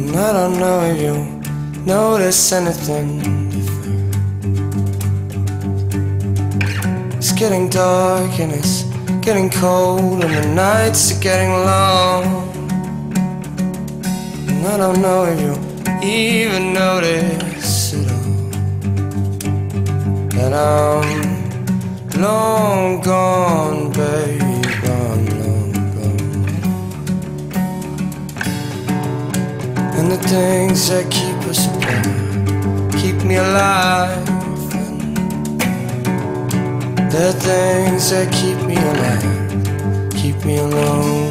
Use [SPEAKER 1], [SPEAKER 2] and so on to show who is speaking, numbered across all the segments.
[SPEAKER 1] And I don't know if you notice anything. It's getting dark and it's getting cold, and the nights are getting long. And I don't know if you even notice it all. That I'm long gone, the things that keep us apart keep me alive. The things that keep me alive keep me alone.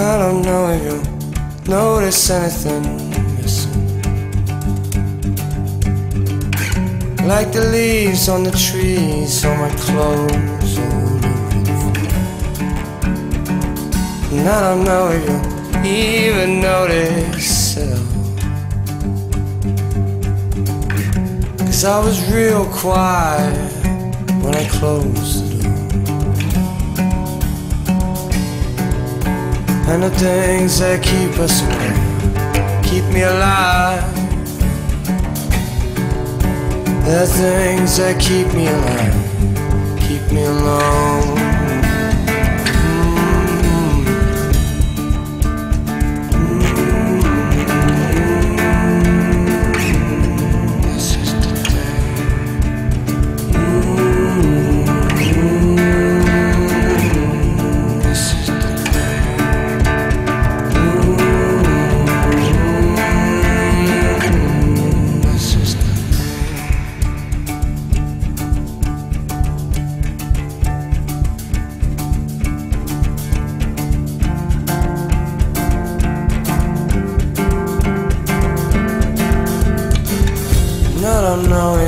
[SPEAKER 1] I don't know if you notice anything missing. Like the leaves on the trees on my clothes all over the floor. And I don't know if you even notice it all. Cause I was real quiet when I closed the door. And the things that keep us awake keep me alive. The things that keep me alive keep me alone.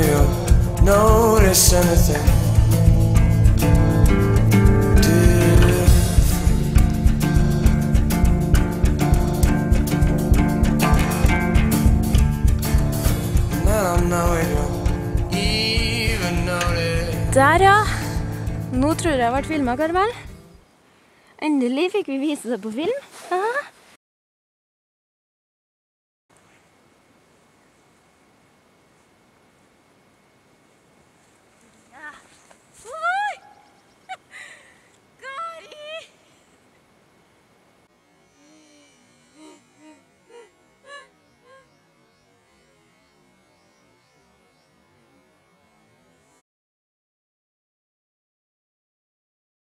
[SPEAKER 1] You notice anything.
[SPEAKER 2] Der, ja. Nå tror jeg jeg ble filma, Karmel. Endelig fikk vi vise det på film.